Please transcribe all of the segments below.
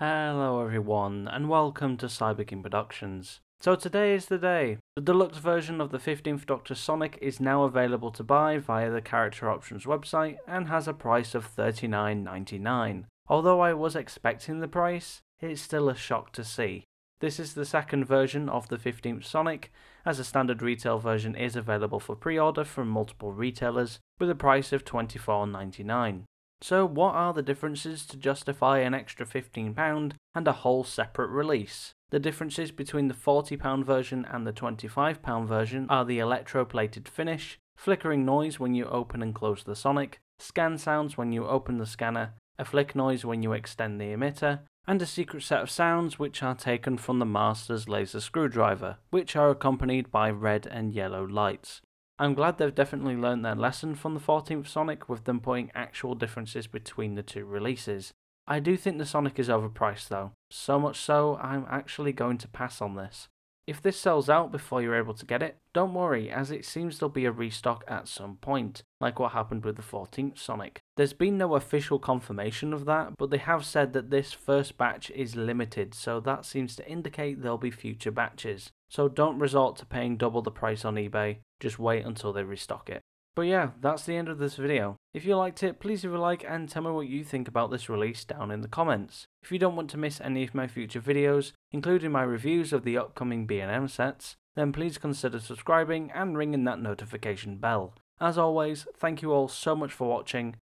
Hello everyone and welcome to Cyberking Productions. So today is the day. The deluxe version of the 15th Doctor Sonic is now available to buy via the Character Options website and has a price of $39.99. Although I was expecting the price, it's still a shock to see. This is the second version of the 15th Sonic, as a standard retail version is available for pre-order from multiple retailers with a price of $24.99. So what are the differences to justify an extra £15 and a whole separate release? The differences between the £40 version and the £25 version are the electroplated finish, flickering noise when you open and close the Sonic, scan sounds when you open the scanner, a flick noise when you extend the emitter, and a secret set of sounds which are taken from the Master's laser screwdriver, which are accompanied by red and yellow lights. I'm glad they've definitely learned their lesson from the 14th Sonic with them putting actual differences between the two releases. I do think the Sonic is overpriced though, so much so I'm actually going to pass on this. If this sells out before you're able to get it, don't worry, as it seems there'll be a restock at some point, like what happened with the 14th Sonic. There's been no official confirmation of that, but they have said that this first batch is limited, so that seems to indicate there'll be future batches. So don't resort to paying double the price on eBay, just wait until they restock it. But yeah, that's the end of this video. If you liked it, please leave a like and tell me what you think about this release down in the comments. If you don't want to miss any of my future videos, including my reviews of the upcoming B&M sets, then please consider subscribing and ringing that notification bell. As always, thank you all so much for watching,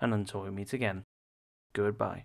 and until we meet again, goodbye.